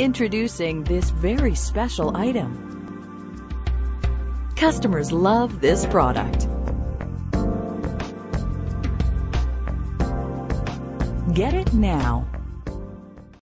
Introducing this very special item. Customers love this product. Get it now.